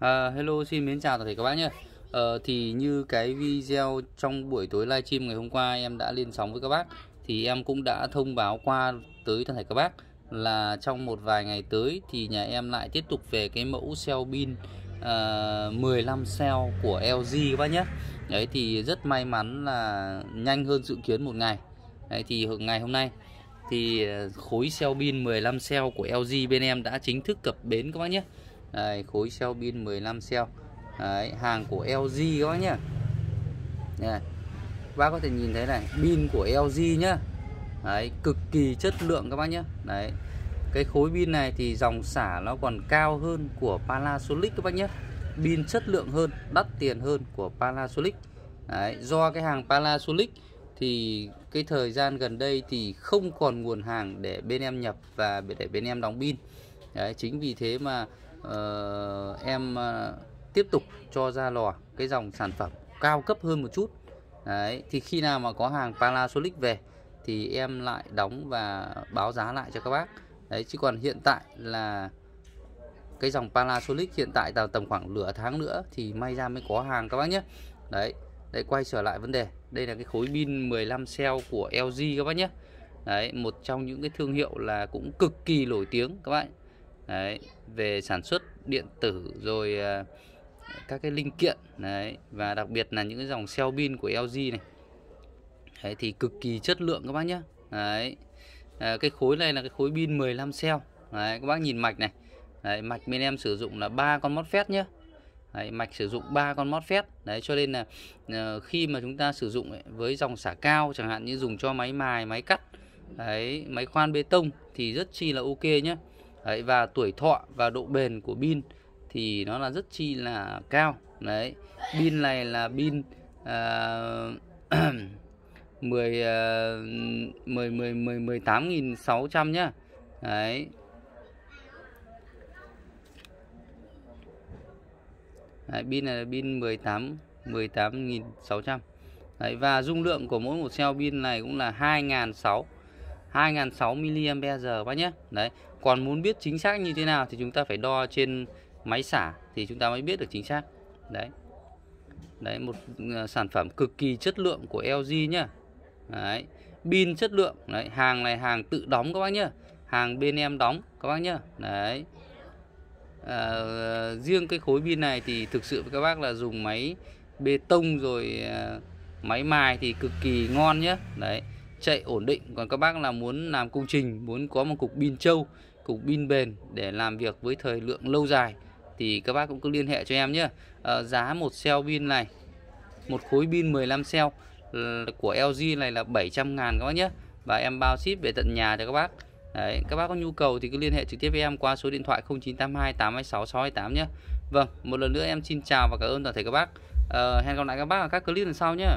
À, hello xin mến chào toàn thể các bác nhé. Ờ, Thì như cái video trong buổi tối livestream ngày hôm qua em đã lên sóng với các bác Thì em cũng đã thông báo qua tới toàn thể các bác Là trong một vài ngày tới thì nhà em lại tiếp tục về cái mẫu cell pin uh, 15 cell của LG các bác nhé. Đấy thì rất may mắn là nhanh hơn dự kiến một ngày. Đấy thì ngày hôm nay thì à, khối cell pin 15 cell của LG bên em đã chính thức cập bến các bác nhé đây, khối xeo pin 15 xeo Đấy, hàng của LG các bác nhá, Đây, bác có thể nhìn thấy này pin của LG nhá. Đấy, cực kỳ chất lượng các bác nhé Đấy, cái khối pin này thì dòng xả nó còn cao hơn của Panasonic các bác nhé pin chất lượng hơn đắt tiền hơn của Panasonic. Đấy, do cái hàng Panasonic thì cái thời gian gần đây thì không còn nguồn hàng để bên em nhập và để bên em đóng pin. Đấy, chính vì thế mà uh, em uh, tiếp tục cho ra lò cái dòng sản phẩm cao cấp hơn một chút. Đấy, thì khi nào mà có hàng Panasonic về thì em lại đóng và báo giá lại cho các bác. Đấy, chứ còn hiện tại là cái dòng Panasonic hiện tại là tầm khoảng nửa tháng nữa thì may ra mới có hàng các bác nhé. Đấy, đấy quay trở lại vấn đề. Đây là cái khối pin 15 cell của LG các bác nhé. Đấy, một trong những cái thương hiệu là cũng cực kỳ nổi tiếng các bạn đấy, về sản xuất điện tử rồi à, các cái linh kiện đấy và đặc biệt là những cái dòng cell pin của LG này. Đấy, thì cực kỳ chất lượng các bác nhé đấy à, cái khối này là cái khối pin 15 cell. Đấy, các bác nhìn mạch này. Đấy, mạch bên em sử dụng là ba con mót phét nhé Đấy, mạch sử dụng ba con mót phét đấy cho nên là uh, khi mà chúng ta sử dụng ấy, với dòng xả cao chẳng hạn như dùng cho máy mài máy cắt đấy máy khoan bê tông thì rất chi là ok nhé đấy, và tuổi thọ và độ bền của pin thì nó là rất chi là cao. Đấy pin này là pin uh, 10 uh, 10 10 10 18.600 nhá. Đấy. Đấy, pin này là pin 18 18.600 Đấy, và dung lượng của mỗi một cell pin này cũng là 2.600 2.600 mAh bác nhé. Đấy còn muốn biết chính xác như thế nào thì chúng ta phải đo trên máy xả thì chúng ta mới biết được chính xác. Đấy. Đấy một ờ, sản phẩm cực kỳ chất lượng của LG nhá. Đấy pin chất lượng. Đấy hàng này hàng tự đóng các bác nhá. Hàng bên em đóng các bác nhá. Đấy. À, riêng cái khối pin này thì thực sự với các bác là dùng máy bê tông rồi à, máy mài thì cực kỳ ngon nhá. Đấy chạy ổn định. Còn các bác là muốn làm công trình muốn có một cục pin trâu cục pin bền để làm việc với thời lượng lâu dài thì các bác cũng cứ liên hệ cho em nhé. À, giá một cell pin này một khối pin 15 cell của LG này là 700 ngàn các bác nhé. Và em bao ship về tận nhà cho các bác. Đấy, các bác có nhu cầu thì cứ liên hệ trực tiếp với em qua số điện thoại 0982 826 628 nhé. Vâng, một lần nữa em xin chào và cảm ơn toàn thể các bác. Uh, Hẹn gặp lại các bác ở các clip lần sau nhé.